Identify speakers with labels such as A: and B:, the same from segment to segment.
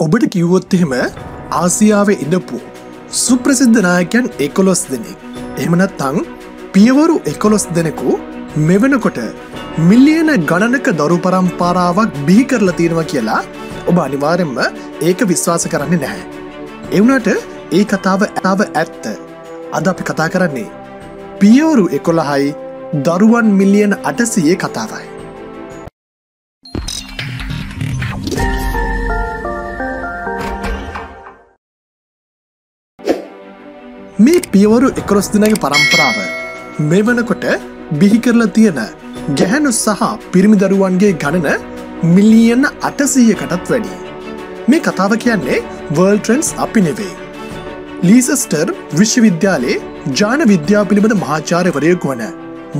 A: ඔබට කිව්වොත් එහෙම ආසියාව ඉඩපු සුප්‍රසිද්ධ නායකයන් එකොලොස් දෙනෙක් එමනත් තං පියවරු එකොලොස් දෙනෙකු මෙවනකොට මිල්ලියන ගණනක දරු පරම්පාරාවක් බිහි කරලා තියෙනවා කියලා ඔබ අනිවාරෙන්ම ඒක විශ්වාස කරන්නේ නැහැ. එවනට ඒ කතාව ඇතාව ඇත්ත අද අපි කතා කරන්නේ පියවරු එකොළහයි දරුවන් මිලියන අටසියේ කතාවයි. මේ පියවරු එකොරොස් දිනගේ පරම්පරාව මේ වනකොට බිහිකරලා තියෙන ගැහැනු සහ පිරිමි දරුවන්ගේ ගණන මිලියන අටසීයකටත් වැඩි. මේ කතාව කියන්නේ වර්ල්ට්‍රන්ස් අපි නෙවේ. ලීසස්ටර් විශ්වවිද්‍යාලේ ජාන විද්‍යාව පිළිබඳ මහාචාරයවරයකු වන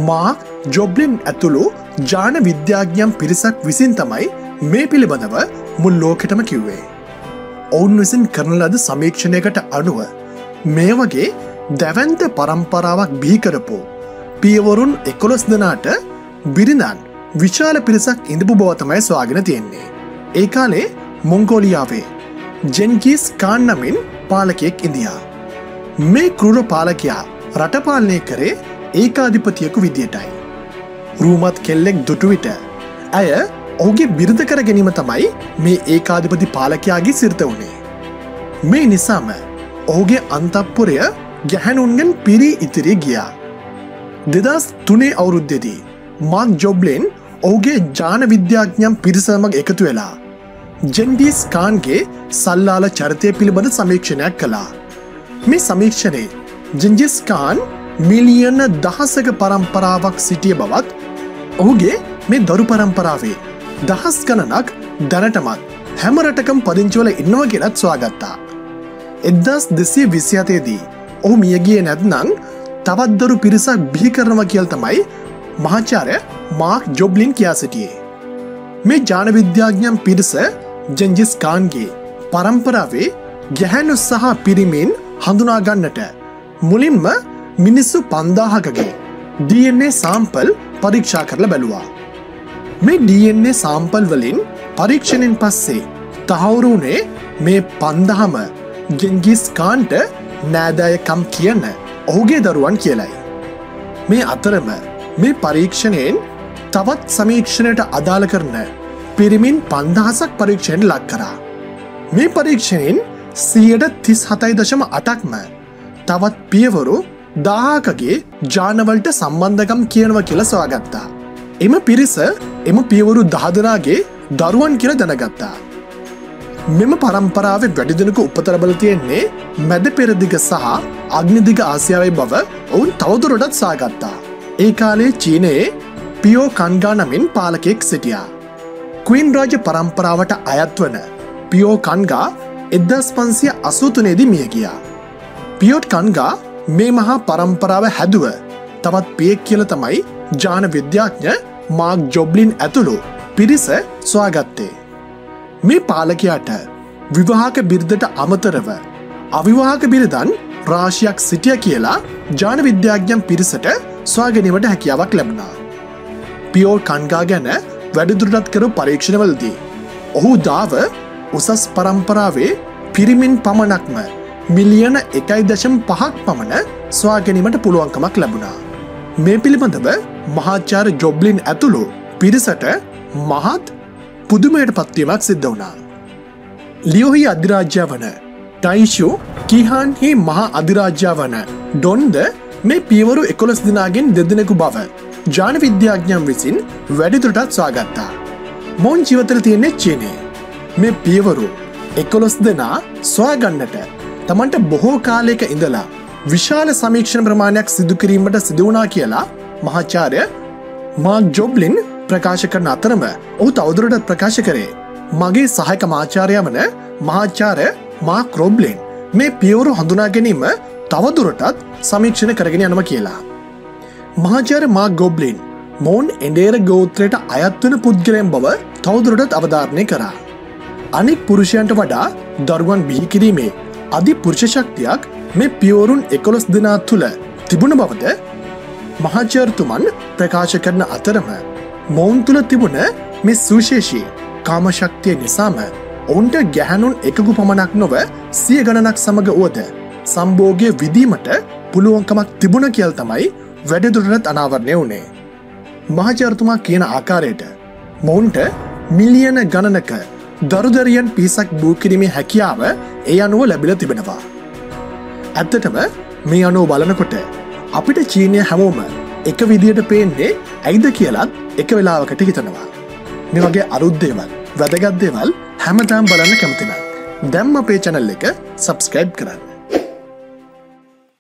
A: මාක් ජොබ්ලින් ඇතුළු ජාන විද්‍යාඥම් පිරිසක් විසින් තමයි මේ පිළිබඳව මුල් ලෝකෙටම කිව්වේ. ඔවුන් විසින් කරන ලද සමීක්ෂණයකට අනුව මේ වගේ දැවන්ත පරම්පරාවක් බිහිකරපු පියවරුන් එකොළොස් දෙනාට බිරිඳන් විශාල පිරිසක් ඉඳපු බවතමයි ස්වාගෙන තියෙන්නේ. ඒ කාලේ මොංගෝලියාවේ ජෙන්කිස් කාන් නමින් පාලකයෙක් ඉදියා. මේ කෘර පාලකයා රටපාලනය කරේ ඒකාධිපතියකු විදියටයි. රූමත් කෙල්ලෙක් දුටුවිට ඇය ඔහුගේ බිරිධ කර ගැනීම තමයි මේ ඒකාධිපති පාලකයාගේ සිර්ත වුණේ. මේ නිසාම ඔහුගේ අන්තප්පුරය ගැහැනුන්ගෙන් පිරී ඉතිරී ගියා. දෙදස් තුනේ අවුරුද්දෙදී මාක් ජොබ්ලෙන් ඔහුගේ ජාන විද්‍යාඥම් පිරිසමක් එකතු වෙලා. ජෙන්ඩීස් කාන්ගේ සල්ලාල චරිතය පිළිබඳ සමීක්ෂණයක් කළා. මේ සමීක්ෂණේ ජෙන්ජිස්කාන් මිලියන දහසක පරම්පරාවක් සිටිය බවත් ඔහුගේ මේ දරු පරම්පරාවේ දහස් ගණනක් දැනටමත් හැමරටකම් පදිංචවල ඉන්නවා ගෙනත් ස්වාගත්තා. එදදස් දෙසේ විසියතේදී ඔහු මියගිය නැත්නං තවත්දරු පිරිසක් බිහි කරනවා කියල් තමයි මහාචාරය මාක් ජොබ්ලින් කියා සිටියේ. මේ ජානවිද්‍යාඥම් පිරිස ජෙන්ජිස් කාන්ගේ පරම්පරාවේ ගැහැනු සහ පිරිමෙන් හඳුනාගන්නට මුලින්ම මිනිස්සු පන්දාහකගේ DNA සාම්පල් පරීක්ෂා කරල බැලුවා. මේ DNA සාම්පල් වලින් පරීක්ෂණෙන් පස්සේ තහවුරුනේ මේ පන්දහම ගෙන්ගිස් කාන්ට නෑදෑයකම් කියන්න ඔහුගේ දරුවන් කියලයි. මේ අතරම මේ පරීක්ෂණයෙන් තවත් සමීක්ෂණයට අදාළ කරන පිරිමින් පන්දහසක් පරීක්ෂණයට ලක් කරා. මේ පරීක්ෂණයෙන් සියයට තිස් හතයි දශම අටක්ම තවත් පියවරු දාහකගේ ජානවලට සම්බන්ධකම් කියනව කියල සවාගත්තා. එම පිරිස එම පියවරු දහදනාගේ දරුවන් කියල දැනගත්තා. මෙම පරම්පරාව වැඩිදිනක උපතරබල තියෙන්නේ මැද පෙරදිග සහ අග්නිදිග ආසියාවයි බව ඔවුන් තවදුරටත් සාගත්තා. ඒ කාලේ චීනයේ පියෝ කන්ගා නමින් පාලකෙක් සිටියා. කවින් රාජ පරම්පරාවට අයත්වන පියෝ කන්ගා එදස් පන්සිය අසූතුනේදී මිය ගියා. පියෝට් කන්ගා මේ මහා පරම්පරාව හැදුව තවත් පියෙක් කියල තමයි ජාන විද්‍යාඥ මාක් ජොබ්ලින් ඇතුළු පිරිස ස්වාගත්තේ. මේ පාලකයාට විවාහක බිරිදට අමතරව අවිවාහක බිරිදන් රාශියක් සිටිය කියලා ජාන විද්‍යාඥම් පිරිසට ස්වාගෙනීමට හැකියාවක් ලැබුණා. පියෝල් කන්ගා ගැන වැඩදුරටත් කරු පරීක්ෂණවලදී. ඔහු දාව උසස් පරම්පරාවේ පිරිමින් පමණක්ම මිලියන එකයි දශම් පහක් පමණ ස්වාගැනීමට පුළුවන්කමක් ලැබුණා. මේ පිළිබඳව මහාචාර ජොබ්ලින් ඇතුළු පිරිසට මහත් පුදුමයට පත්වීමක් සිද්ධ වුණා. ලියොහි අධිරාජ්‍ය වන ටයිෂු කිහන්හි මහා අධිරාජ්‍යා වන ඩොන්ද මේ පියවරු එකොළොස් දිනාගෙන් දෙදෙනෙකු බව ජාන විද්‍යාඥම් විසින් වැඩිතුටත් ස්වාගත්තා. මොන් ජීවතල තියෙන්නේ චීනය. මේ පියවරු එකොළොස් දෙනා ස්වාගන්නට තමන්ට බොහෝ කාලයක ඉඳලා විශාල සමීක්ෂණ ප්‍රමාණයක් සිදුකිරීමට සිදුවනා කියලා මහාචාරය මාක් ජොබ්ලින් ප්‍රකාශ කරන අතරම ඔහු තවදුරටත් ප්‍රකාශ කරේ. මගේ සහයක මාචාරය වන මහාචාරය මාක් රොබ්ලෙන් මේ පියවරු හඳුනා ගැනීම තවදුරටත් සමීක්ෂණ කරගෙන යනම කියලා. මහාචාර මා ගොබ්ලින් මෝන් එඩේර ගෝත්‍රයට අයත්වන පුද්ගලයම් බව තවදුරටත් අවධාරණය කරා. අනික් පුරුෂයන්ට වඩා දරුවන් බිහිකිරීමේ අධි පුරුෂශක්තියක් මේ පියවරුන් එකොළොස් දෙනා තුළ තිබුණ බවද මහාචර්තුමන් ප්‍රකාශ කරන අතරම මොවුන් තුළ තිබුණ මේ සුශේෂී කාමශක්තිය නිසාම ඔවුන්ට ගැහැනුන් එකකු පමණක් නොව සිය ගණනක් සමඟ වුවද සම්බෝගය විදීමට පුළුවන්කමක් තිබුණ කියල් තමයි වැඩදුරට අනාවරණය වුණේ. මහචරතුමා කියන ආකාරයට මොවුන්ට මිලියන ගණනක දරුදරියන් පිසක් බූකිරීමේ හැකියාව ඒ අනුව ලැබිල තිබෙනවා. ඇත්තටම මේ අනුව බලනකොට අපිට චීනය හැමෝම එක විදියට පේන්නේ ඇයිද කියලත් එක වෙලාවකට හිතනවා. මේ වගේ අරුද්දේවල් වැදගත්දේවල් හැමතාම් බලන්න කැමතින. දැම්ම අපේ චැනල් එක සබස්ක්‍රයිබ් කරන්න.